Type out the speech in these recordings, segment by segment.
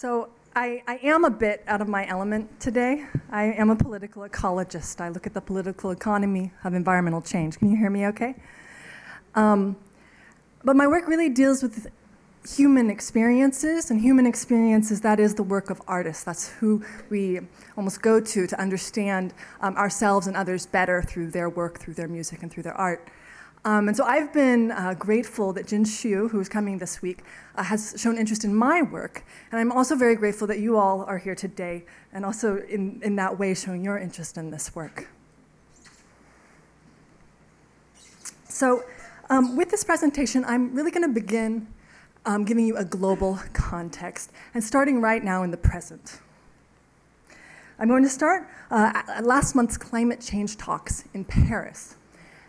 So I, I, am a bit out of my element today. I am a political ecologist. I look at the political economy of environmental change. Can you hear me okay? Um, but my work really deals with human experiences, and human experiences, that is the work of artists. That's who we almost go to to understand um, ourselves and others better through their work, through their music, and through their art. Um, and so I've been uh, grateful that Jen Shyu, who is coming this week, uh, has shown interest in my work. And I'm also very grateful that you all are here today and also in, in that way showing your interest in this work. So um, with this presentation, I'm really going to begin um, giving you a global context and starting right now in the present. I'm going to start uh, last month's climate change talks in Paris.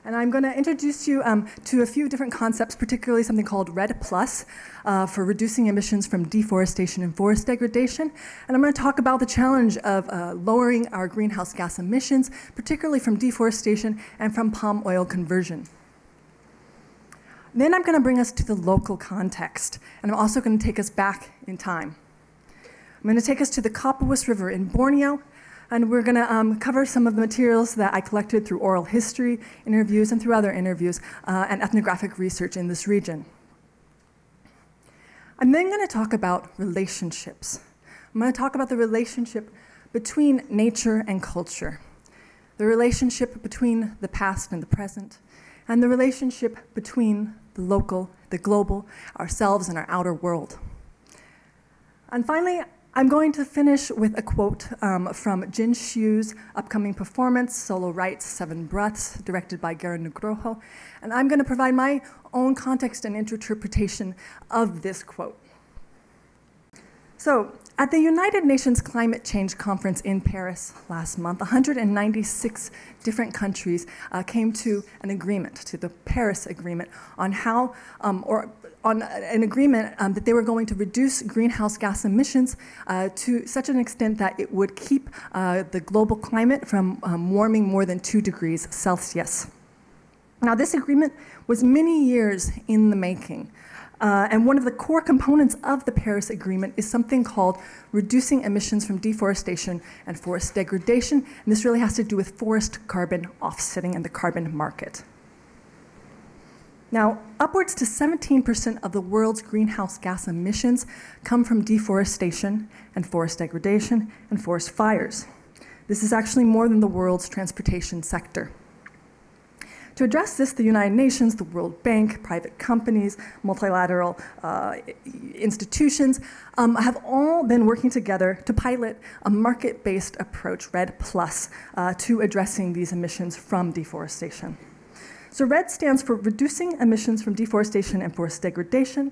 And I'm going to introduce you um, to a few different concepts, particularly something called REDD Plus uh, for reducing emissions from deforestation and forest degradation. And I'm going to talk about the challenge of uh, lowering our greenhouse gas emissions, particularly from deforestation and from palm oil conversion. Then I'm going to bring us to the local context, and I'm also going to take us back in time. I'm going to take us to the Kapuas River in Borneo and we're going to um, cover some of the materials that I collected through oral history interviews and through other interviews uh, and ethnographic research in this region. I'm then going to talk about relationships. I'm going to talk about the relationship between nature and culture, the relationship between the past and the present, and the relationship between the local, the global, ourselves, and our outer world. And finally, I'm going to finish with a quote um, from Jen Shyu's upcoming performance, Solo Rites, Seven Breaths, directed by Garin Nugroho. And I'm going to provide my own context and interpretation of this quote. So, at the United Nations Climate Change Conference in Paris last month, 196 different countries uh, came to an agreement, to the Paris Agreement, on how, um, or on an agreement um, that they were going to reduce greenhouse gas emissions uh, to such an extent that it would keep uh, the global climate from um, warming more than two degrees Celsius. Now, this agreement was many years in the making. Uh, and one of the core components of the Paris Agreement is something called reducing emissions from deforestation and forest degradation. And this really has to do with forest carbon offsetting and the carbon market. Now, upwards to 17% of the world's greenhouse gas emissions come from deforestation and forest degradation and forest fires. This is actually more than the world's transportation sector. To address this, the United Nations, the World Bank, private companies, multilateral uh, institutions um, have all been working together to pilot a market based approach, REDD Plus, uh, to addressing these emissions from deforestation. So REDD stands for Reducing Emissions from Deforestation and Forest Degradation,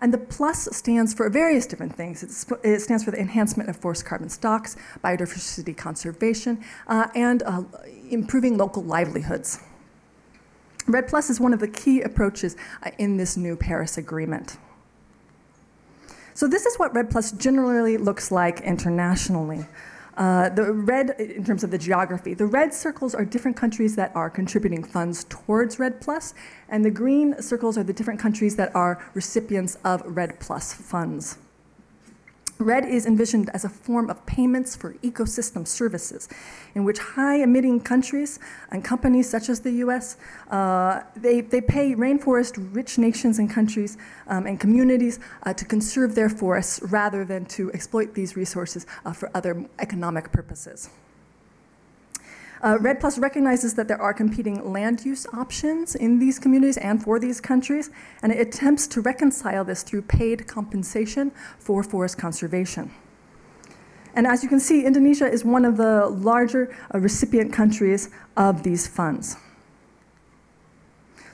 and the plus stands for various different things. It stands for the enhancement of forest carbon stocks, biodiversity conservation, uh, and uh, improving local livelihoods. REDD Plus is one of the key approaches uh, in this new Paris Agreement. So this is what REDD Plus generally looks like internationally. Uh, the red, in terms of the geography, the red circles are different countries that are contributing funds towards REDD Plus, and the green circles are the different countries that are recipients of REDD Plus funds. REDD is envisioned as a form of payments for ecosystem services, in which high-emitting countries and companies such as the U.S. Uh, they, they pay rainforest-rich nations and countries um, and communities uh, to conserve their forests rather than to exploit these resources uh, for other economic purposes. Uh, REDD Plus recognizes that there are competing land use options in these communities and for these countries, and it attempts to reconcile this through paid compensation for forest conservation. And as you can see, Indonesia is one of the larger uh, recipient countries of these funds.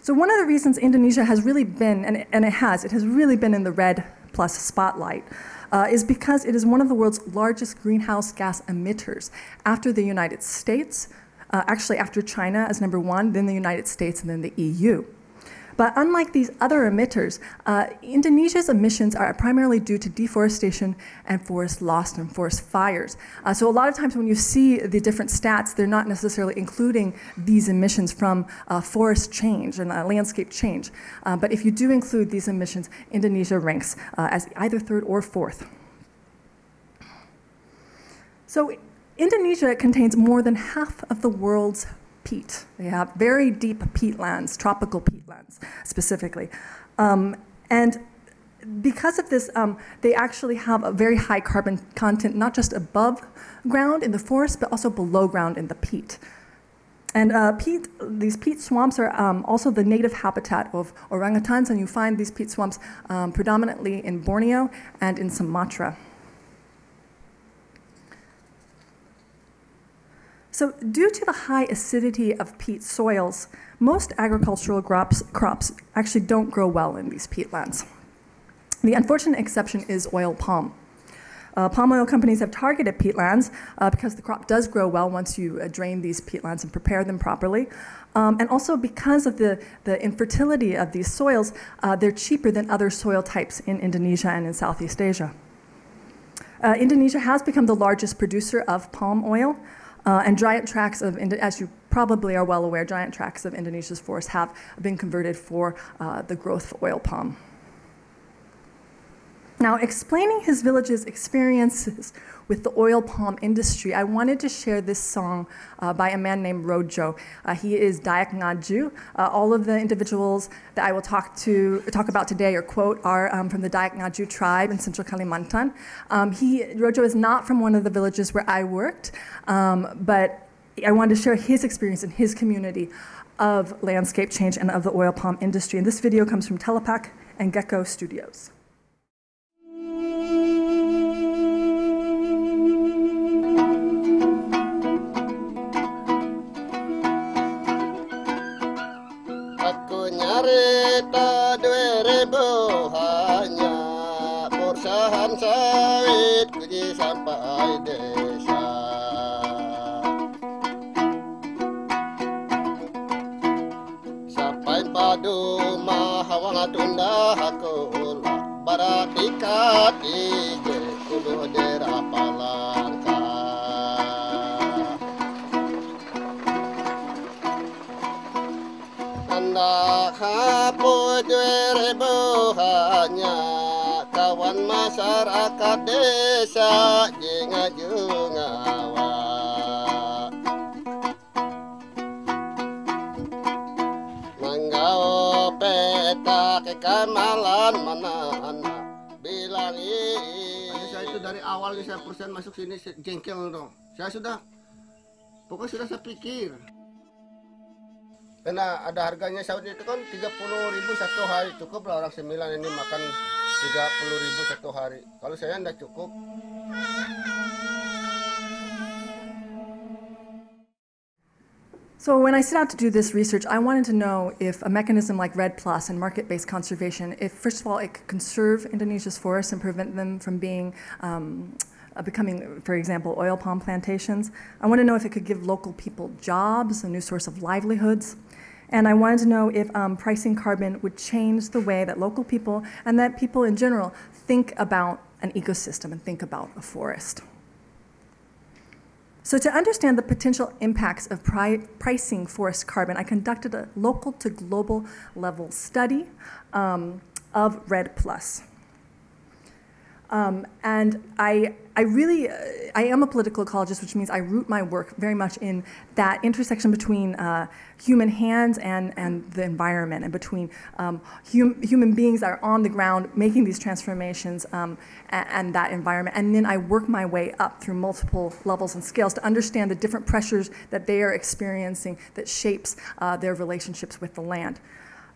So one of the reasons Indonesia has really been, and, and it has, it has really been in the REDD Plus spotlight, uh, is because it is one of the world's largest greenhouse gas emitters after the United States, uh, actually after China as number one, then the United States, and then the EU. But unlike these other emitters, uh, Indonesia's emissions are primarily due to deforestation and forest loss and forest fires. Uh, so a lot of times when you see the different stats, they're not necessarily including these emissions from uh, forest change and uh, landscape change. Uh, but if you do include these emissions, Indonesia ranks uh, as either third or fourth. So Indonesia contains more than half of the world's peat. They have very deep peatlands, tropical peatlands specifically. Um, and because of this, um, they actually have a very high carbon content, not just above ground in the forest, but also below ground in the peat. And uh, peat, these peat swamps are um, also the native habitat of orangutans, and you find these peat swamps um, predominantly in Borneo and in Sumatra. So, due to the high acidity of peat soils, most agricultural crops, crops actually don't grow well in these peatlands. The unfortunate exception is oil palm. Uh, palm oil companies have targeted peatlands uh, because the crop does grow well once you uh, drain these peatlands and prepare them properly. Um, and also because of the, the infertility of these soils, uh, they're cheaper than other soil types in Indonesia and in Southeast Asia. Uh, Indonesia has become the largest producer of palm oil, uh, and giant tracts of, as you probably are well aware, giant tracts of Indonesia's forests have been converted for the growth of oil palm. Now, explaining his village's experiences with the oil palm industry, I wanted to share this song uh, by a man named Rojo. Uh, he is Dayak Ngaju. Uh, all of the individuals that I will talk to talk about today or quote are um, from the Dayak Ngaju tribe in central Kalimantan. Um, he, Rojo is not from one of the villages where I worked, um, but I wanted to share his experience in his community of landscape change and of the oil palm industry. And this video comes from Telapak and Gecko Studios. Tak dua ribu hanya Perusahaan sawit Pergi sampai desa. Sampai padu mahawana tunda hakulah Barati kati Kuduh masyarakat desa jenga jengawa Manggao peta kekamalan mana bilang saya itu dari awal saya persen masuk sini jengkel dong. Saya sudah pokoknya sudah saya pikir karena ada harganya itu kan 30 ribu satu hari cukup lah orang sembilan ini makan 30 ribu satu hari kalau saya cukup So when I set out to do this research, I wanted to know if a mechanism like REDD Plus and market-based conservation, if first of all it could conserve Indonesia's forests and prevent them from being um, uh, becoming, for example, oil palm plantations. I want to know if it could give local people jobs, a new source of livelihoods. And I wanted to know if um, pricing carbon would change the way that local people and that people in general think about an ecosystem and think about a forest. So, to understand the potential impacts of pri pricing forest carbon, I conducted a local to global level study um, of REDD Plus. Um, and I, I really, uh, I am a political ecologist, which means I root my work very much in that intersection between uh, human hands and, and the environment, and between um, hum, human beings that are on the ground making these transformations um, and, and, that environment. And then I work my way up through multiple levels and scales to understand the different pressures that they are experiencing that shapes uh, their relationships with the land.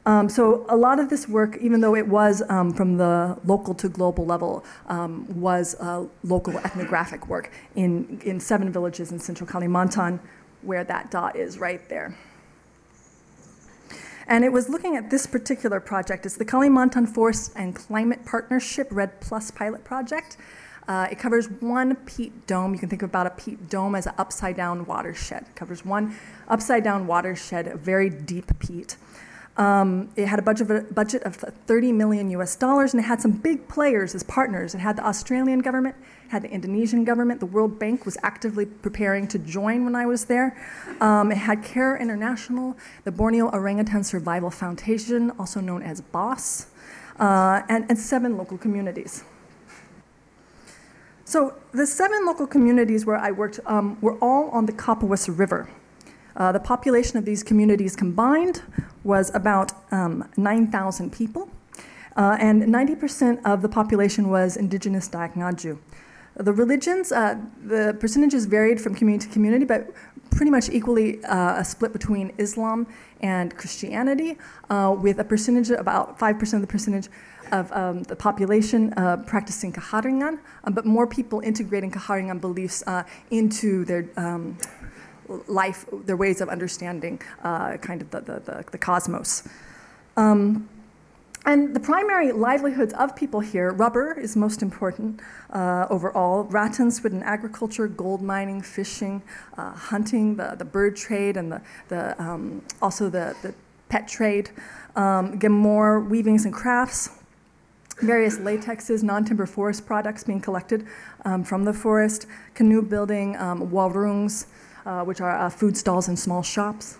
Um, so a lot of this work, even though it was um, from the local to global level, um, was uh, local ethnographic work in, in seven villages in central Kalimantan, where that dot is right there. And it was looking at this particular project. It's the Kalimantan Forest and Climate Partnership REDD Plus pilot project. Uh, it covers one peat dome. You can think about a peat dome as an upside down watershed. It covers one upside down watershed, a very deep peat. Um, it had a budget, of, a budget of 30 million US dollars, and it had some big players as partners. It had the Australian government, had the Indonesian government. The World Bank was actively preparing to join when I was there. Um, it had CARE International, the Borneo Orangutan Survival Foundation, also known as BOSS, uh, and, and seven local communities. So the seven local communities where I worked um, were all on the Kapuas River. Uh, the population of these communities combined was about um, 9,000 people, uh, and 90% of the population was indigenous Dayak Ngaju. The religions, uh, the percentages varied from community to community, but pretty much equally uh, a split between Islam and Christianity, uh, with a percentage, of about 5% of the percentage of um, the population uh, practicing Kaharingan, um, but more people integrating Kaharingan beliefs uh, into their um, life, their ways of understanding uh, kind of the, the, the, the cosmos. Um, and the primary livelihoods of people here, rubber is most important uh, overall, rattan, and agriculture, gold mining, fishing, uh, hunting, the, the bird trade, and the, the, um, also the, the pet trade, um, Gemor, weavings and crafts, various latexes, non-timber forest products being collected um, from the forest, canoe building, um, uh, which are uh, food stalls and small shops.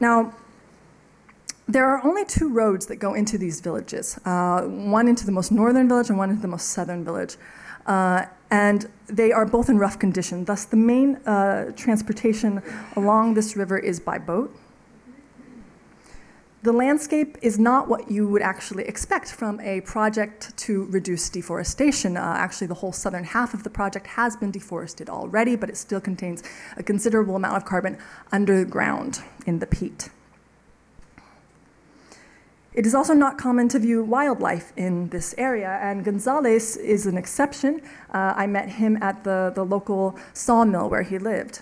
Now, there are only two roads that go into these villages uh, one into the most northern village and one into the most southern village. Uh, and they are both in rough condition. Thus, the main uh, transportation along this river is by boat. The landscape is not what you would actually expect from a project to reduce deforestation. Uh, actually, the whole southern half of the project has been deforested already, but it still contains a considerable amount of carbon underground in the peat. It is also not common to view wildlife in this area, and Gonzalez is an exception. Uh, I met him at the, the local sawmill where he lived.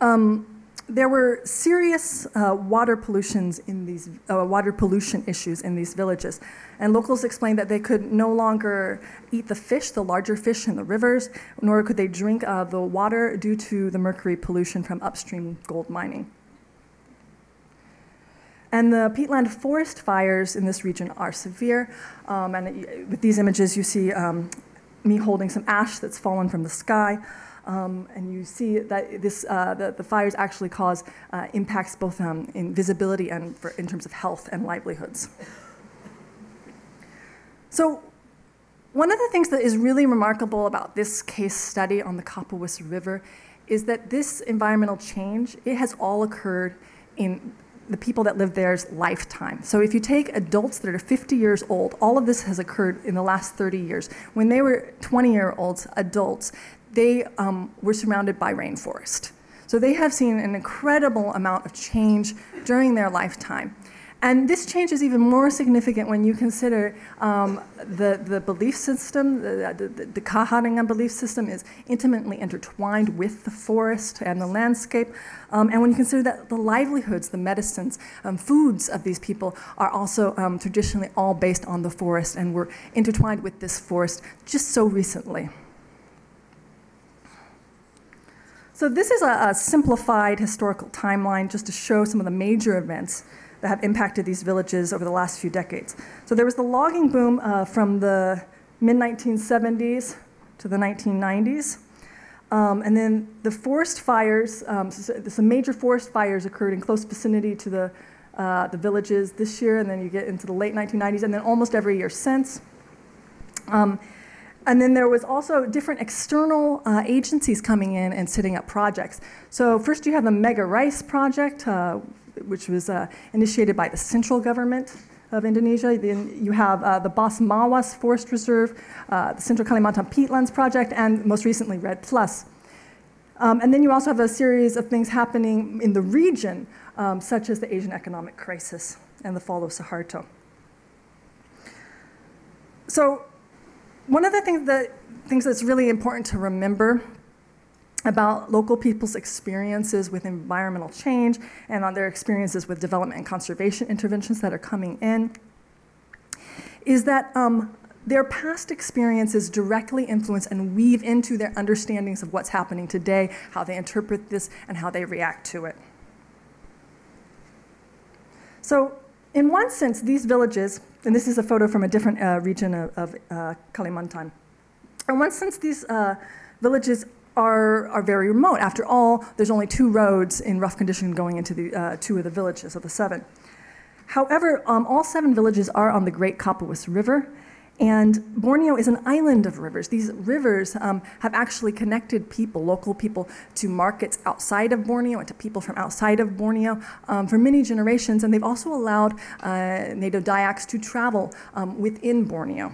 Um, there were serious uh, water pollutions in these uh, water pollution issues in these villages, and locals explained that they could no longer eat the fish, the larger fish in the rivers, nor could they drink uh, the water due to the mercury pollution from upstream gold mining. And the peatland forest fires in this region are severe. Um, and it, with these images, you see um, me holding some ash that's fallen from the sky. Um, and you see that this, uh, the, the, fires actually cause uh, impacts both um, in visibility and for, in terms of health and livelihoods. So one of the things that is really remarkable about this case study on the Kapuas River is that this environmental change, it has all occurred in the people that live there's lifetime. So if you take adults that are 50 years old, all of this has occurred in the last 30 years. When they were 20 year olds, adults, they um, were surrounded by rainforest. So they have seen an incredible amount of change during their lifetime. And this change is even more significant when you consider um, the, the belief system, the, the, the belief system is intimately intertwined with the forest and the landscape. Um, and when you consider that the livelihoods, the medicines, um, foods of these people are also um, traditionally all based on the forest and were intertwined with this forest just so recently. So this is a, a simplified historical timeline just to show some of the major events that have impacted these villages over the last few decades. So there was the logging boom uh, from the mid 1970s to the 1990s. Um, and then the forest fires, um, so some major forest fires occurred in close vicinity to the, uh, the villages this year, and then you get into the late 1990s, and then almost every year since. Um, and then there was also different external uh, agencies coming in and setting up projects. So first you have the Mega Rice project, uh, which was uh, initiated by the central government of Indonesia. Then you have uh, the Bas Mawas Forest Reserve, uh, the Central Kalimantan Peatlands Project, and most recently REDD Plus. Um, and then you also have a series of things happening in the region, um, such as the Asian economic crisis and the fall of Suharto. So one of the things that things that's really important to remember about local people's experiences with environmental change and on their experiences with development and conservation interventions that are coming in is that um, their past experiences directly influence and weave into their understandings of what's happening today, how they interpret this, and how they react to it. So, in one sense, these villages, and this is a photo from a different uh, region of, of uh, Kalimantan, in one sense, these uh, villages are, are very remote. After all, there's only two roads in rough condition going into the, uh, two of the villages of the seven. However, um, all seven villages are on the Great Kapuas River, and Borneo is an island of rivers. These rivers um, have actually connected people, local people, to markets outside of Borneo and to people from outside of Borneo um, for many generations, and they've also allowed uh, native Dayaks to travel um, within Borneo.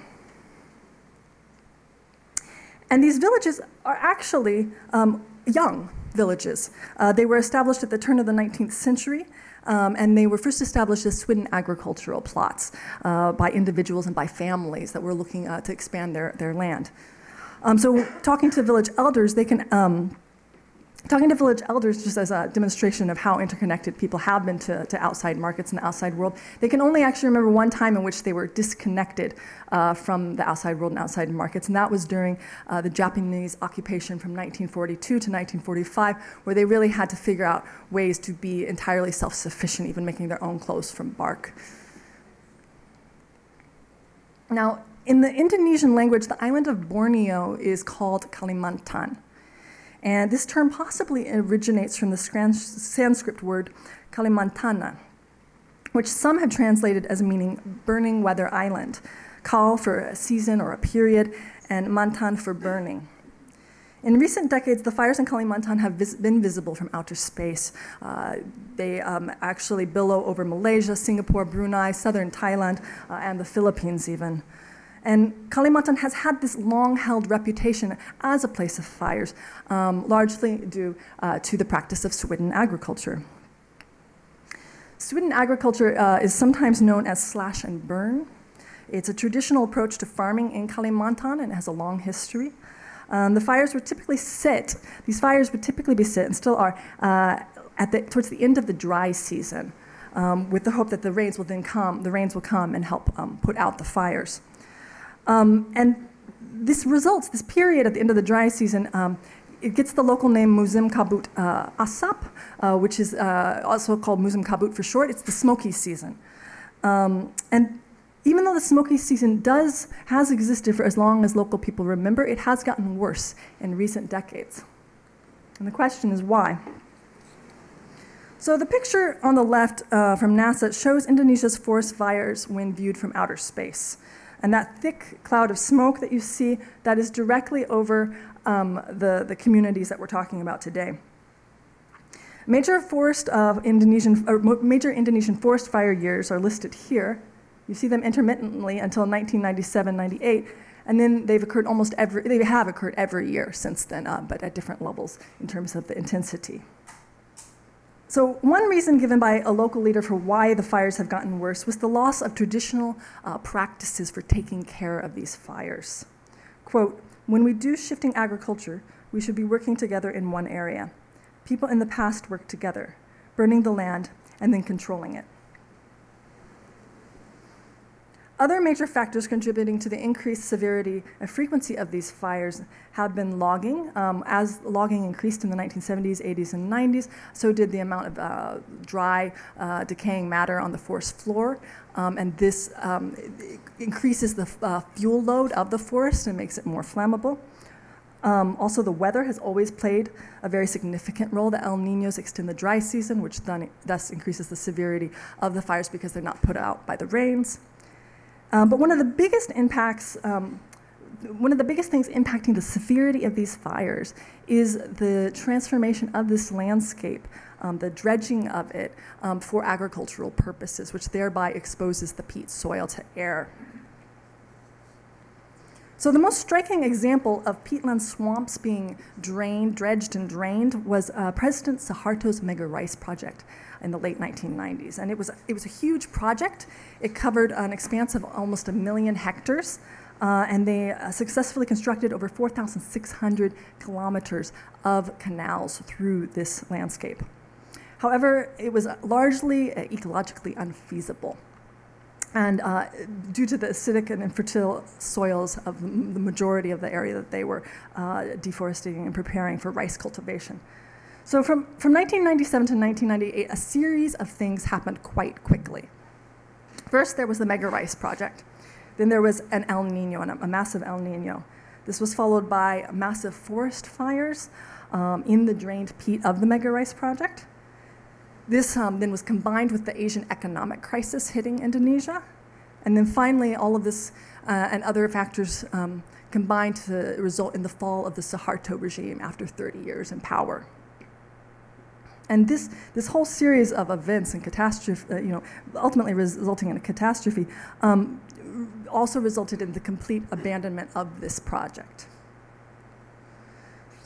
And these villages are actually um, young villages. Uh, they were established at the turn of the 19th century. Um, and they were first established as Swidden agricultural plots uh, by individuals and by families that were looking uh, to expand their, their land. Um, so, talking to village elders, they can um, Talking to village elders, just as a demonstration of how interconnected people have been to, to outside markets and the outside world, they can only actually remember one time in which they were disconnected uh, from the outside world and outside markets, and that was during uh, the Japanese occupation from 1942 to 1945, where they really had to figure out ways to be entirely self sufficient, even making their own clothes from bark. Now, in the Indonesian language, the island of Borneo is called Kalimantan. And this term possibly originates from the Sanskrit word Kalimantana, which some have translated as meaning burning weather island, Kal for a season or a period, and Mantan for burning. In recent decades, the fires in Kalimantan have vis- been visible from outer space. Uh, they um, actually billow over Malaysia, Singapore, Brunei, southern Thailand, uh, and the Philippines, even. And Kalimantan has had this long held reputation as a place of fires, um, largely due uh, to the practice of Swidden agriculture. Swidden agriculture uh, is sometimes known as slash and burn. It's a traditional approach to farming in Kalimantan and has a long history. Um, the fires would typically sit, these fires would typically be sit and still are uh, at the, towards the end of the dry season. Um, with the hope that the rains will then come, the rains will come and help um, put out the fires. Um, and this results, this period at the end of the dry season, um, it gets the local name Musim Kabut uh, Asap, uh, which is uh, also called Musim Kabut for short. It's the smoky season. Um, and even though the smoky season does has existed for as long as local people remember, it has gotten worse in recent decades. And the question is why? So the picture on the left uh, from NASA shows Indonesia's forest fires when viewed from outer space. And that thick cloud of smoke that you see, that is directly over um, the, the communities that we're talking about today. Major forest of Indonesian, or major Indonesian forest fire years are listed here. You see them intermittently until 1997-98, and then they've occurred almost every, they have occurred every year since then, uh, but at different levels in terms of the intensity. So, one reason given by a local leader for why the fires have gotten worse was the loss of traditional uh, practices for taking care of these fires. Quote, when we do shifting agriculture, we should be working together in one area. People in the past worked together, burning the land and then controlling it. Other major factors contributing to the increased severity and frequency of these fires have been logging. Um, as logging increased in the 1970s, 80s, and 90s, so did the amount of uh, dry, uh, decaying matter on the forest floor. Um, and this um, increases the uh, fuel load of the forest and makes it more flammable. Um, also, the weather has always played a very significant role. The El Ninos extend the dry season, which then, thus increases the severity of the fires because they're not put out by the rains. Um, but one of the biggest impacts, um, one of the biggest things impacting the severity of these fires is the transformation of this landscape, um, the dredging of it um, for agricultural purposes, which thereby exposes the peat soil to air. So, the most striking example of peatland swamps being drained, dredged, and drained was uh, President Suharto's mega rice project in the late 1990s. And it was, it was a huge project. It covered an expanse of almost a million hectares. Uh, and they uh, successfully constructed over 4,600 kilometers of canals through this landscape. However, it was largely uh, ecologically unfeasible. And uh, due to the acidic and infertile soils of the majority of the area that they were uh, deforesting and preparing for rice cultivation. So from, from 1997 to 1998, a series of things happened quite quickly. First, there was the Mega Rice Project. Then there was an El Nino, a massive El Nino. This was followed by massive forest fires um, in the drained peat of the Mega Rice Project. This um, then was combined with the Asian economic crisis hitting Indonesia. And then finally, all of this uh, and other factors um, combined to result in the fall of the Suharto regime after 30 years in power. And this, this whole series of events and catastrophe, uh, you know, ultimately resulting in a catastrophe, um, also resulted in the complete abandonment of this project.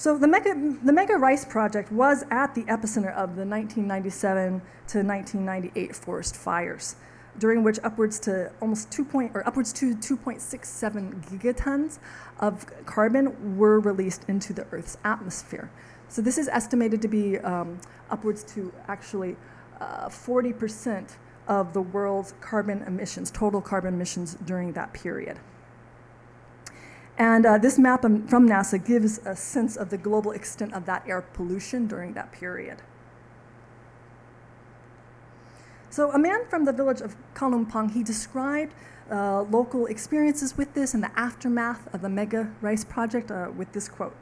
So the Mega, the Mega Rice Project was at the epicenter of the 1997 to 1998 forest fires, during which upwards to almost 2 point, or upwards to 2.67 gigatons of carbon were released into the Earth's atmosphere. So this is estimated to be um, upwards to actually uh, 40% of the world's carbon emissions, total carbon emissions during that period. And uh, this map from NASA gives a sense of the global extent of that air pollution during that period. So a man from the village of Kalumpang, he described uh, local experiences with this and the aftermath of the Mega Rice Project uh, with this quote.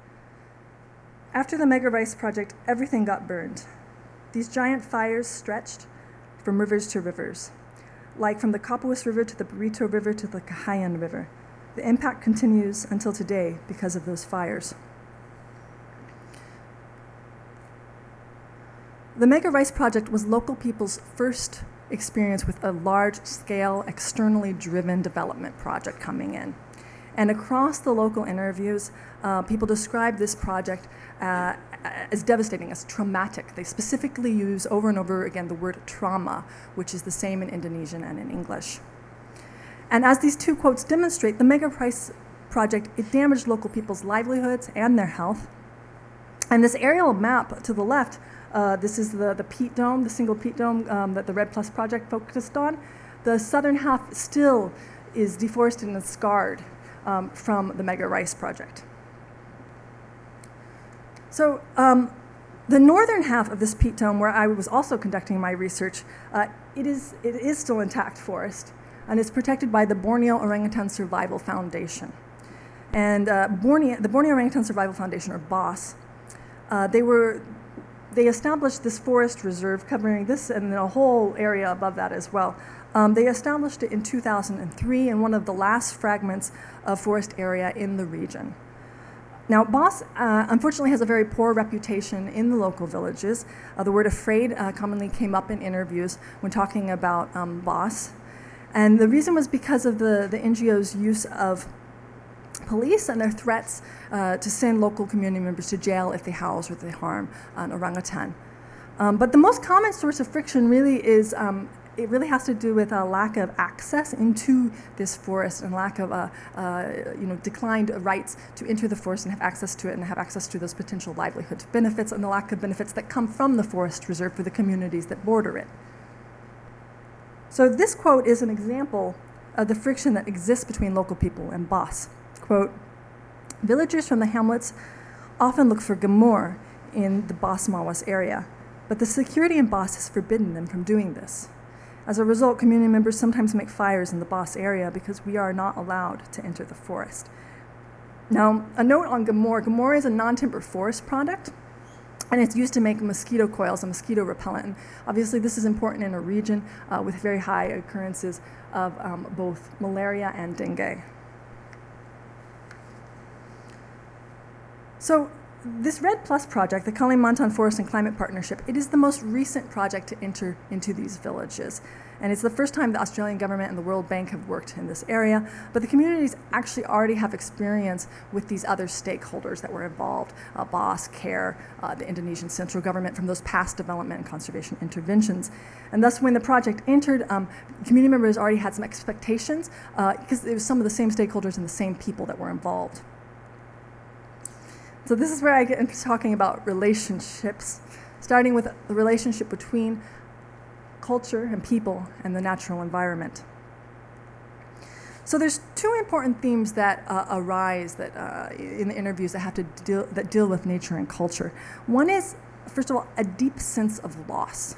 After the Mega Rice Project, everything got burned. These giant fires stretched from rivers to rivers, like from the Kapuas River to the Barito River to the Kahayan River. The impact continues until today because of those fires. The Mega Rice Project was local people's first experience with a large scale, externally driven development project coming in. And across the local interviews, uh, people describe this project uh, as devastating, as traumatic. They specifically use over and over again the word trauma, which is the same in Indonesian and in English. And as these two quotes demonstrate, the Mega Rice project, it damaged local people's livelihoods and their health. And this aerial map to the left, uh, this is the, the peat dome, the single peat dome um, that the REDD Plus project focused on. The southern half still is deforested and scarred um, from the Mega Rice project. So um, the northern half of this peat dome, where I was also conducting my research, uh, it, is, it is still intact forest, and it's protected by the Borneo Orangutan Survival Foundation. And uh, Borneo, the Borneo Orangutan Survival Foundation, or BOSS, uh, they were they established this forest reserve covering this and a whole area above that as well. Um, they established it in 2003 in one of the last fragments of forest area in the region. Now, Boss uh, unfortunately has a very poor reputation in the local villages. Uh, the word afraid uh, commonly came up in interviews when talking about um, Boss. And the reason was because of the, the NGO's use of police and their threats uh, to send local community members to jail if they house or if they harm an orangutan. Um, but the most common source of friction really is um, it really has to do with a lack of access into this forest and lack of uh, uh, you know declined rights to enter the forest and have access to it and have access to those potential livelihood benefits and the lack of benefits that come from the forest reserve for the communities that border it. So this quote is an example of the friction that exists between local people and boss. Quote, villagers from the hamlets often look for Gemor in the Bas Mawas area, but the security in Bas has forbidden them from doing this. As a result, community members sometimes make fires in the Bas area because we are not allowed to enter the forest. Now, a note on Gemor. Gemor is a non-timber forest product, and it's used to make mosquito coils, a mosquito repellent. And obviously, this is important in a region uh, with very high occurrences of um, both malaria and dengue. So this REDD Plus project, the Kalimantan Forest and Climate Partnership, it is the most recent project to enter into these villages. And it's the first time the Australian government and the World Bank have worked in this area, but the communities actually already have experience with these other stakeholders that were involved, uh, BOSS, CARE, uh, the Indonesian central government from those past development and conservation interventions. And thus when the project entered, um, community members already had some expectations because uh, it was some of the same stakeholders and the same people that were involved. So this is where I get into talking about relationships, starting with the relationship between culture and people and the natural environment. So there's two important themes that uh, arise that uh, in the interviews that have to deal that deal with nature and culture. One is, first of all, a deep sense of loss.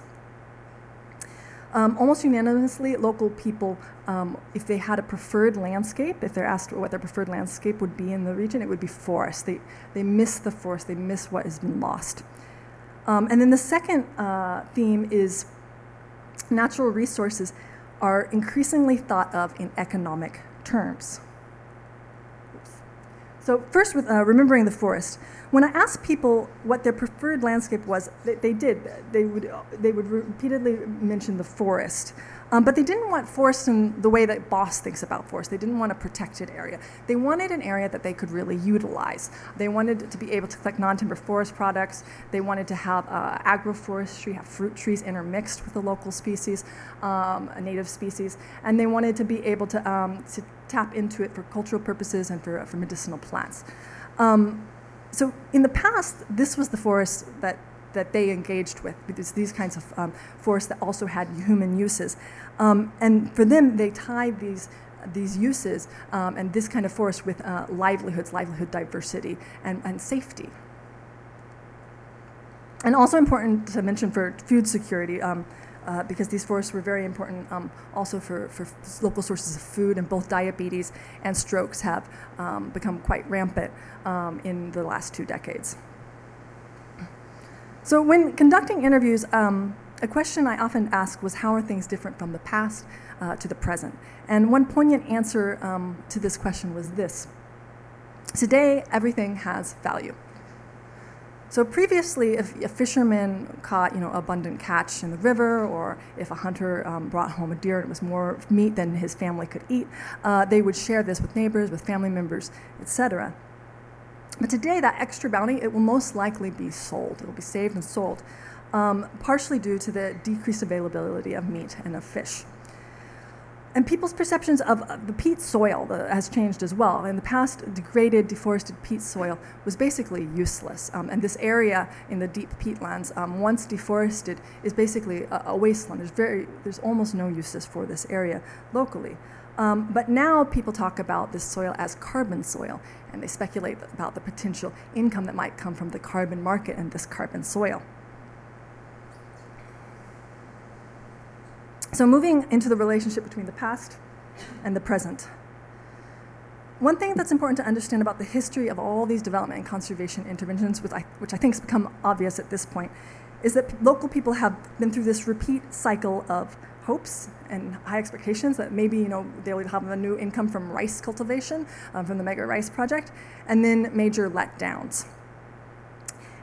Um, almost unanimously, local people, um, if they had a preferred landscape, if they're asked what their preferred landscape would be in the region, it would be forest. They, they miss the forest, they miss what has been lost. Um, and then the second uh, theme is natural resources are increasingly thought of in economic terms. So first, with uh, remembering the forest, when I asked people what their preferred landscape was, they, they did. They would, they would repeatedly mention the forest. Um, but they didn't want forest in the way that Boss thinks about forest. They didn't want a protected area. They wanted an area that they could really utilize. They wanted to be able to collect non-timber forest products. They wanted to have uh, agroforestry, have fruit trees intermixed with the local species, um, native species, and they wanted to be able to, um, to tap into it for cultural purposes and for, for medicinal plants. Um, so in the past, this was the forest that that they engaged with, because these kinds of um, forests that also had human uses. Um, and for them, they tied these these uses um, and this kind of forest with uh, livelihoods, livelihood diversity, and, and safety. And also important to mention for food security, um, uh, because these forests were very important um, also for, for local sources of food, and both diabetes and strokes have um, become quite rampant um, in the last two decades. So when conducting interviews, um, a question I often ask was how are things different from the past uh, to the present? And one poignant answer um, to this question was this. Today, everything has value. So previously, if a fisherman caught, you know, abundant catch in the river, or if a hunter um, brought home a deer and it was more meat than his family could eat, uh, they would share this with neighbors, with family members, etc. But today, that extra bounty, it will most likely be sold. It will be saved and sold, um, partially due to the decreased availability of meat and of fish. And people's perceptions of the peat soil has changed as well. In the past, degraded, deforested peat soil was basically useless. Um, and this area in the deep peatlands, um, once deforested, is basically a, a wasteland. There's, very, there's almost no uses for this area locally. Um, but now people talk about this soil as carbon soil, and they speculate about the potential income that might come from the carbon market and this carbon soil. So, moving into the relationship between the past and the present. One thing that's important to understand about the history of all these development and conservation interventions, which I, which I think has become obvious at this point, is that local people have been through this repeat cycle of hopes and high expectations that maybe you know they will have a new income from rice cultivation um, from the Mega Rice Project, and then major letdowns.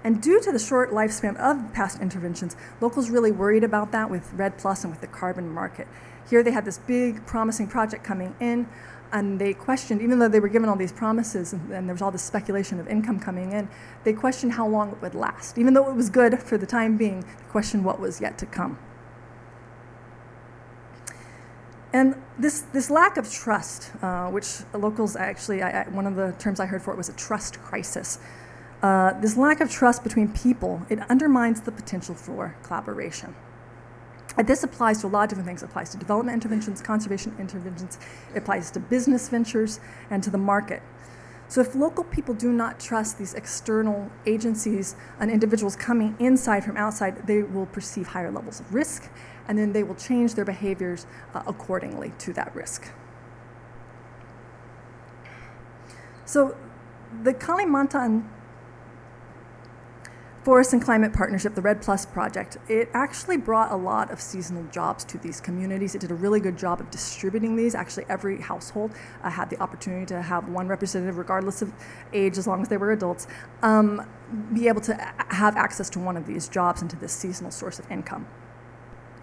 And due to the short lifespan of past interventions, locals really worried about that with REDD Plus and with the carbon market. Here they had this big, promising project coming in, and they questioned, even though they were given all these promises and, and, there was all this speculation of income coming in, they questioned how long it would last. Even though it was good for the time being, they questioned what was yet to come. And this, this lack of trust, uh, which locals actually, I, I, one of the terms I heard for it was a trust crisis. Uh, this lack of trust between people, it undermines the potential for collaboration. And this applies to a lot of different things. It applies to development interventions, conservation interventions, it applies to business ventures, and to the market. So if local people do not trust these external agencies and individuals coming inside from outside, they will perceive higher levels of risk, and then they will change their behaviors uh, accordingly to that risk. So the Kalimantan Forest and Climate Partnership, the REDD Plus project, it actually brought a lot of seasonal jobs to these communities. It did a really good job of distributing these. Actually, every household uh, had the opportunity to have one representative, regardless of age, as long as they were adults, um, be able to have access to one of these jobs and to this seasonal source of income.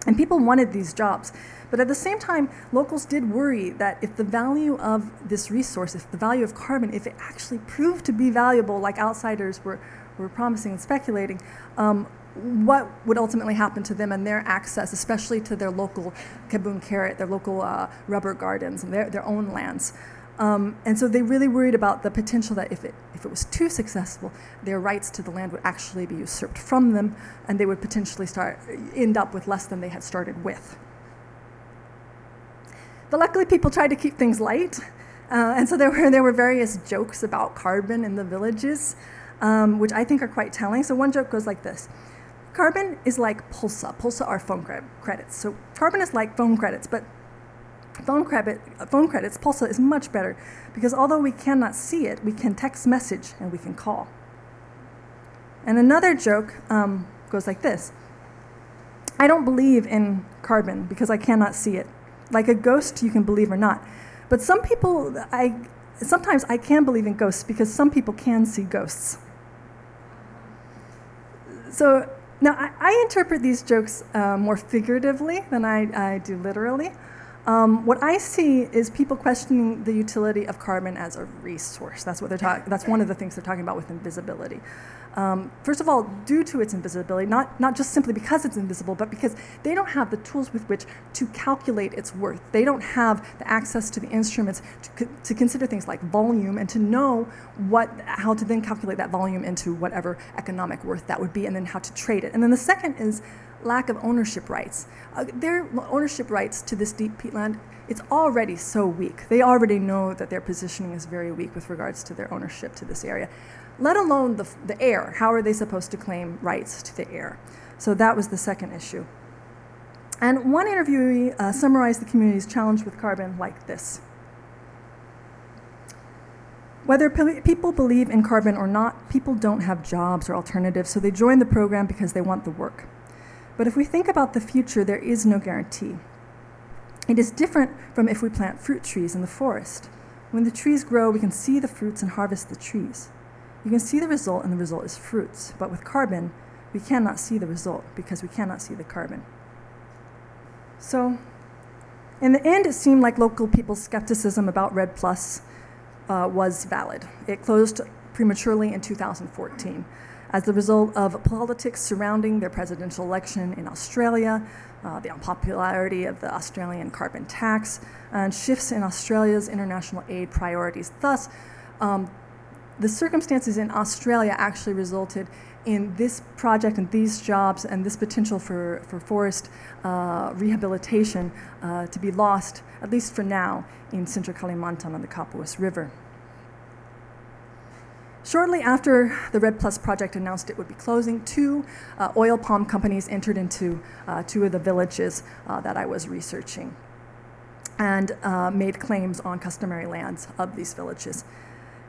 And people wanted these jobs. But at the same time, locals did worry that if the value of this resource, if the value of carbon, if it actually proved to be valuable, like outsiders were, were promising and speculating, um, what would ultimately happen to them and their access, especially to their local kebun karet, their local uh, rubber gardens, and their, their own lands. Um, and so they really worried about the potential that if it, if it was too successful, their rights to the land would actually be usurped from them, and they would potentially start end up with less than they had started with. But luckily, people tried to keep things light, uh, and so there were there were various jokes about carbon in the villages um, which I think are quite telling. So one joke goes like this. Carbon is like Pulsa. Pulsa are phone credits. So carbon is like phone credits, but phone, credit, phone credits, Pulsa is much better because although we cannot see it, we can text message and we can call. And another joke um, goes like this I don't believe in carbon because I cannot see it. Like a ghost, you can believe or not. But some people, I, sometimes I can believe in ghosts because some people can see ghosts. So now I, I interpret these jokes uh, more figuratively than I, I do literally. Um, what I see is people questioning the utility of carbon as a resource. That's what they're talking. That's one of the things they're talking about with invisibility. Um, first of all, due to its invisibility, not, not just simply because it's invisible, but because they don't have the tools with which to calculate its worth. They don't have the access to the instruments to, to consider things like volume and to know what, how to then calculate that volume into whatever economic worth that would be and then how to trade it. And then the second is lack of ownership rights. Uh, their ownership rights to this deep peatland, it's already so weak. They already know that their positioning is very weak with regards to their ownership to this area let alone the, the air. How are they supposed to claim rights to the air? So that was the second issue. And one interviewee uh, summarized the community's challenge with carbon like this. Whether people believe in carbon or not, people don't have jobs or alternatives, so they join the program because they want the work. But if we think about the future, there is no guarantee. It is different from if we plant fruit trees in the forest. When the trees grow, we can see the fruits and harvest the trees. You can see the result, and the result is fruits. But with carbon, we cannot see the result because we cannot see the carbon. So, in the end, it seemed like local people's skepticism about REDD Plus uh, was valid. It closed prematurely in 2014 as the result of politics surrounding their presidential election in Australia, uh, the unpopularity of the Australian carbon tax, and shifts in Australia's international aid priorities. Thus, um, the circumstances in Australia actually resulted in this project and these jobs and this potential for, for forest uh, rehabilitation uh, to be lost, at least for now, in central Kalimantan on the Kapuas River. Shortly after the REDD Plus project announced it would be closing, two uh, oil palm companies entered into uh, two of the villages uh, that I was researching and uh, made claims on customary lands of these villages.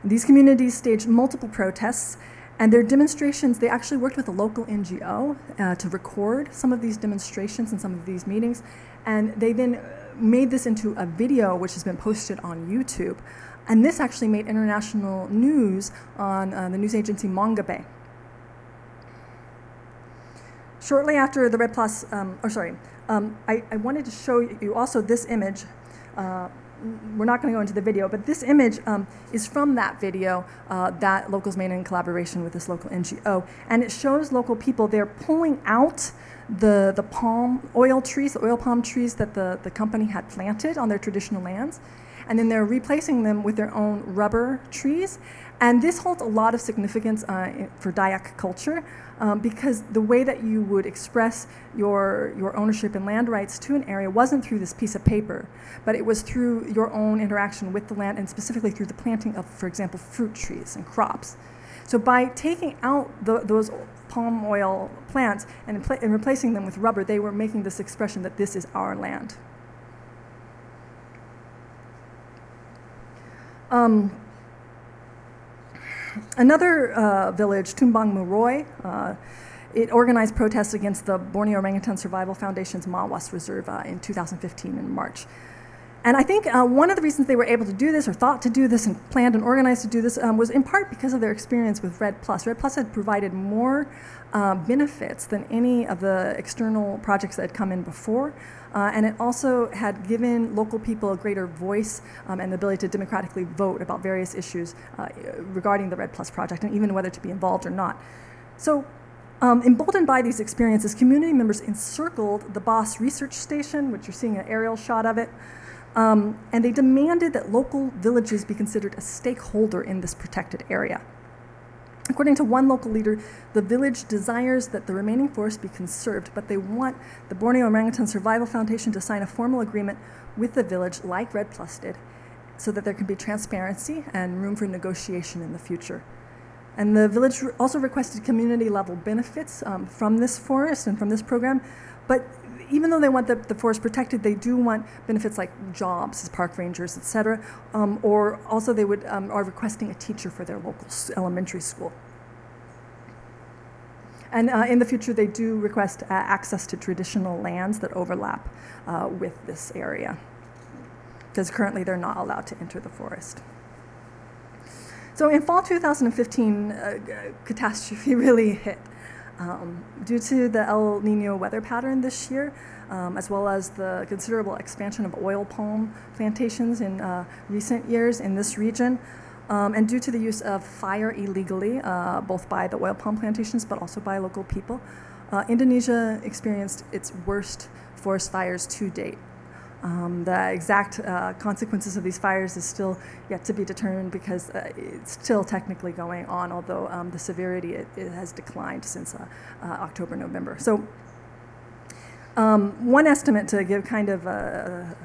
These communities staged multiple protests, and their demonstrations, they actually worked with a local NGO uh, to record some of these demonstrations and some of these meetings, and they then made this into a video which has been posted on YouTube. And this actually made international news on uh, the news agency Mongabay. Shortly after the REDD Plus, um, or sorry, um, I, I, wanted to show you also this image. Uh, we're not going to go into the video, but this image um, is from that video uh, that Locals made in collaboration with this local NGO. And it shows local people, they're pulling out the, the palm oil trees, the oil palm trees that the, the company had planted on their traditional lands. And then they're replacing them with their own rubber trees. And this holds a lot of significance uh, for Dayak culture um, because the way that you would express your, your ownership and land rights to an area wasn't through this piece of paper, but it was through your own interaction with the land and specifically through the planting of, for example, fruit trees and crops. So by taking out the, those palm oil plants and, and replacing them with rubber, they were making this expression that this is our land. Um, Another uh, village, Tumbang Muroy, uh, it organized protests against the Borneo Orangutan Survival Foundation's Mawas Reserve uh, in 2015 in March. And I think uh, one of the reasons they were able to do this or thought to do this and planned and organized to do this um, was in part because of their experience with REDD Plus. REDD Plus had provided more uh, benefits than any of the external projects that had come in before. Uh, and it also had given local people a greater voice um, and the ability to democratically vote about various issues uh, regarding the REDD Plus project and even whether to be involved or not. So um, emboldened by these experiences, community members encircled the Boss Research Station, which you're seeing an aerial shot of it, um, and they demanded that local villages be considered a stakeholder in this protected area. According to one local leader, the village desires that the remaining forest be conserved, but they want the Borneo Orangutan Survival Foundation to sign a formal agreement with the village, like REDD Plus did, so that there can be transparency and room for negotiation in the future. And the village also requested community level benefits um, from this forest and from this program, but even though they want the, the forest protected, they do want benefits like jobs as park rangers, et cetera, um, or also they would um, are requesting a teacher for their local elementary school. And uh, in the future, they do request uh, access to traditional lands that overlap uh, with this area, because currently they're not allowed to enter the forest. So in fall 2015, uh, catastrophe really hit. Um, due to the El Nino weather pattern this year, um, as well as the considerable expansion of oil palm plantations in uh, recent years in this region, um, and due to the use of fire illegally, uh, both by the oil palm plantations but also by local people, uh, Indonesia experienced its worst forest fires to date. Um, the exact uh, consequences of these fires is still yet to be determined because uh, it's still technically going on, although um, the severity it, it, has declined since uh, uh October, November. So, um, one estimate to give kind of a,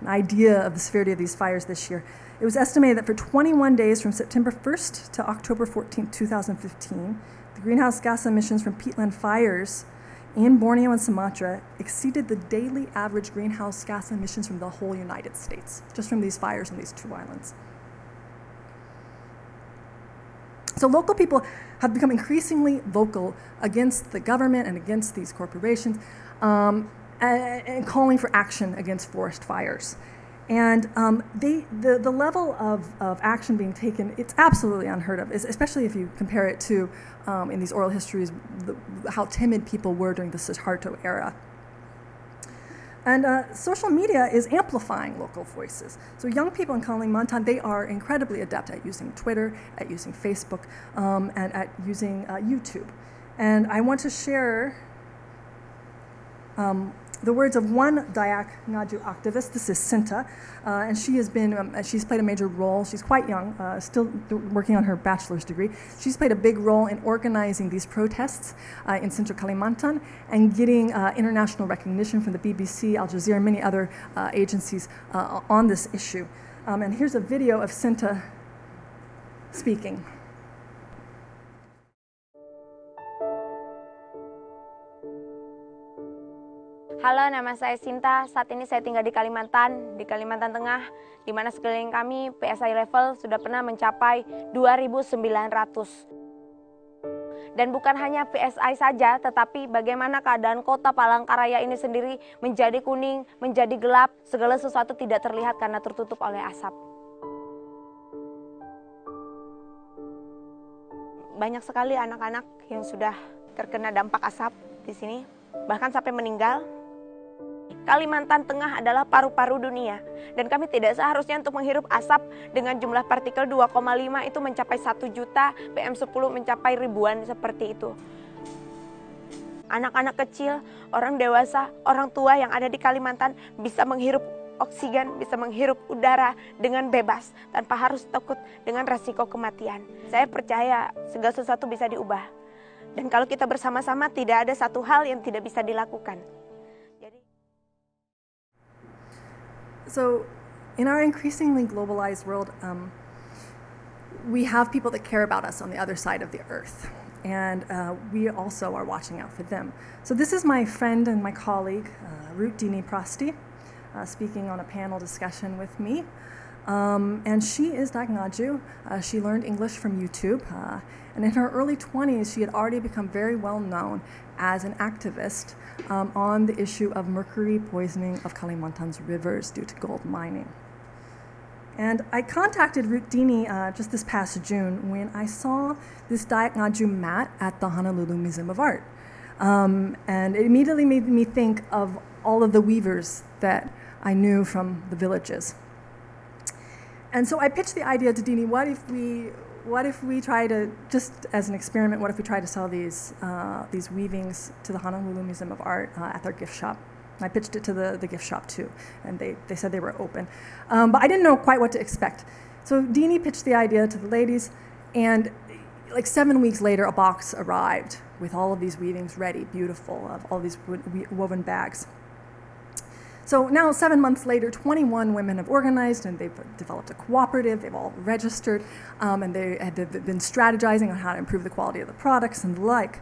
an idea of the severity of these fires this year, it was estimated that for 21 days from September 1st to October 14, 2015, the greenhouse gas emissions from peatland fires in Borneo and Sumatra exceeded the daily average greenhouse gas emissions from the whole United States, just from these fires on these two islands. So local people have become increasingly vocal against the government and against these corporations um, and, and calling for action against forest fires. And um, they, the, the level of, of action being taken, it's absolutely unheard of, especially if you compare it to, um, in these oral histories, the, how timid people were during the Suharto era. And uh, social media is amplifying local voices. So young people in Kalimantan, they are incredibly adept at using Twitter, at using Facebook, um, and at using uh, YouTube. And I want to share um, the words of one Dayak Ngaju activist. This is Sinta, uh, and she has been um, she's played a major role. She's quite young, uh, still working on her bachelor's degree. She's played a big role in organizing these protests uh, in Central Kalimantan and getting uh, international recognition from the BBC, Al Jazeera, and many other uh, agencies uh, on this issue. Um, and here's a video of Sinta speaking. Halo, nama saya Sinta. Saat ini saya tinggal di Kalimantan, di Kalimantan Tengah, di mana sekeliling kami PSI level sudah pernah mencapai 2.900. Dan bukan hanya PSI saja, tetapi bagaimana keadaan kota Palangkaraya ini sendiri menjadi kuning, menjadi gelap, segala sesuatu tidak terlihat karena tertutup oleh asap. Banyak sekali anak-anak yang sudah terkena dampak asap di sini, bahkan sampai meninggal Kalimantan Tengah adalah paru-paru dunia dan kami tidak seharusnya untuk menghirup asap dengan jumlah partikel 2,5 itu mencapai 1 juta, PM10 mencapai ribuan seperti itu. Anak-anak kecil, orang dewasa, orang tua yang ada di Kalimantan bisa menghirup oksigen, bisa menghirup udara dengan bebas tanpa harus takut dengan resiko kematian. Saya percaya segala sesuatu bisa diubah. Dan kalau kita bersama-sama tidak ada satu hal yang tidak bisa dilakukan. So, in our increasingly globalized world, um, we have people that care about us on the other side of the earth. And uh, we also are watching out for them. So, this is my friend and my colleague, uh, Ruth Dini Prasti, uh, speaking on a panel discussion with me. Um, and she is Dayak Ngaju. Uh, she learned English from YouTube. Uh, and in her early 20s, she had already become very well known as an activist um, on the issue of mercury poisoning of Kalimantan's rivers due to gold mining. And I contacted Ruth Dini uh, just this past June when I saw this Dayak Ngaju mat at the Honolulu Museum of Art. Um, and it immediately made me think of all of the weavers that I knew from the villages. And so I pitched the idea to Dini, what if we what if we try to just as an experiment what if we try to sell these uh, these weavings to the honolulu museum of art uh, at their gift shop? I pitched it to the, the gift shop too and they, they said they were open. Um, but i didn't know quite what to expect. So Dini pitched the idea to the ladies and like seven weeks later a box arrived with all of these weavings ready beautiful of all these woven bags so now, seven months later, 21 women have organized and they've developed a cooperative. They've all registered um, and they have been strategizing on how to improve the quality of the products and the like.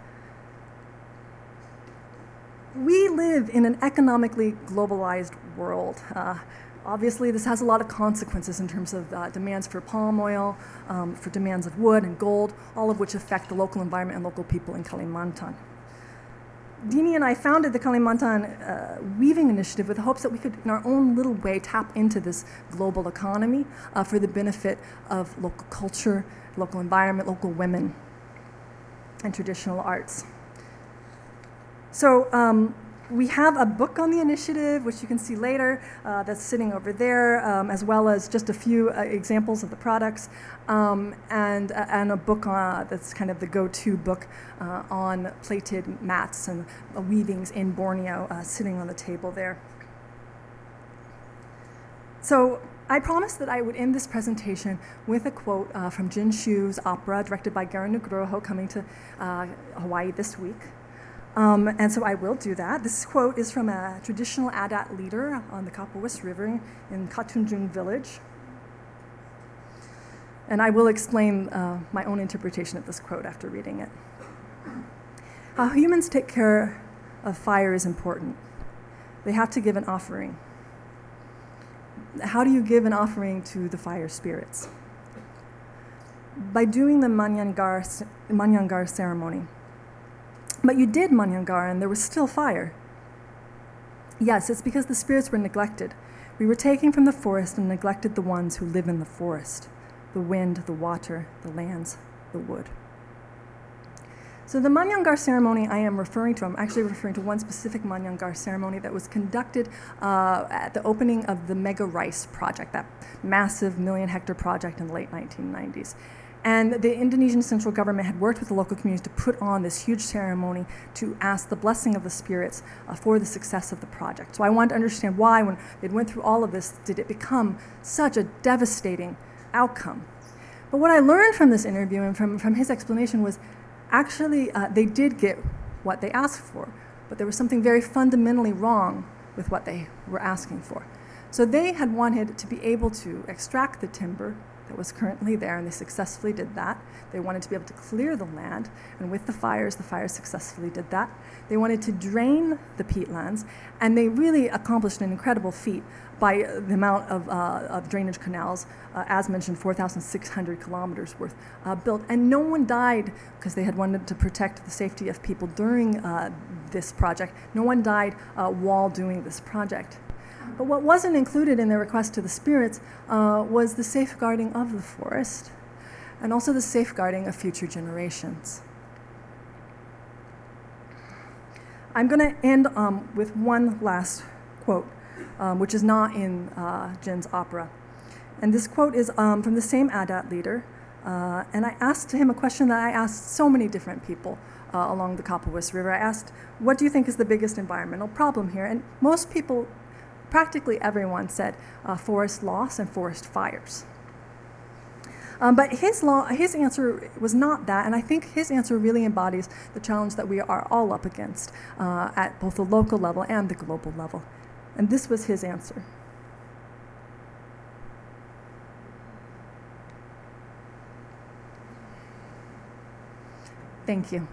We live in an economically globalized world. Uh, Obviously, this has a lot of consequences in terms of uh, demands for palm oil, um, for demands of wood and gold, all of which affect the local environment and local people in Kalimantan. Dini and I founded the Kalimantan uh, Weaving Initiative with the hopes that we could, in our own little way, tap into this global economy uh, for the benefit of local culture, local environment, local women, and traditional arts. So, um, we have a book on the initiative, which you can see later, uh, that's sitting over there, um, as well as just a few uh, examples of the products, um, and, uh, and a book uh, that's kind of the go to book uh, on plaited mats and uh, weavings in Borneo sitting on the table there. So, I promised that I would end this presentation with a quote from Jen Shyu's opera, directed by Garin Nugroho, coming to Hawaii this week. Um, and so I will do that. This quote is from a traditional Adat leader on the Kapuas River in Katunjung village. And I will explain uh, my own interpretation of this quote after reading it. How humans take care of fire is important. They have to give an offering. How do you give an offering to the fire spirits? By doing the Manyangar, Manyangar ceremony. But you did Manyangar and there was still fire. Yes, it's because the spirits were neglected. We were taken from the forest and neglected the ones who live in the forest the wind, the water, the lands, the wood. So, the Manyangar ceremony I am referring to, I'm actually referring to one specific Manyangar ceremony that was conducted uh, at the opening of the Mega Rice project, that massive million hectare project in the late 1990s. And the Indonesian central government had worked with the local communities to put on this huge ceremony to ask the blessing of the spirits uh, for the success of the project. So I wanted to understand why, when they went through all of this, did it become such a devastating outcome. But what I learned from this interview and from, from his explanation was actually uh, they did get what they asked for, but there was something very fundamentally wrong with what they were asking for. So they had wanted to be able to extract the timber that was currently there, and they successfully did that. They wanted to be able to clear the land, and with the fires, the fires successfully did that. They wanted to drain the peatlands, and they really accomplished an incredible feat by the amount of, uh, of drainage canals, uh, as mentioned, 4,600 kilometers worth uh, built. And no one died because they had wanted to protect the safety of people during uh, this project. No one died uh, while doing this project. But what wasn't included in the request to the spirits uh, was the safeguarding of the forest and also the safeguarding of future generations. I'm going to end um, with one last quote, um, which is not in uh, Jen's opera. And this quote is um, from the same Adat leader. Uh, and I asked him a question that I asked so many different people uh, along the Kapuas River. I asked, What do you think is the biggest environmental problem here? And most people practically everyone said uh, forest loss and forest fires. Um, but his, law, his answer was not that, and I think his answer really embodies the challenge that we are all up against uh, at both the local level and the global level. And this was his answer. Thank you.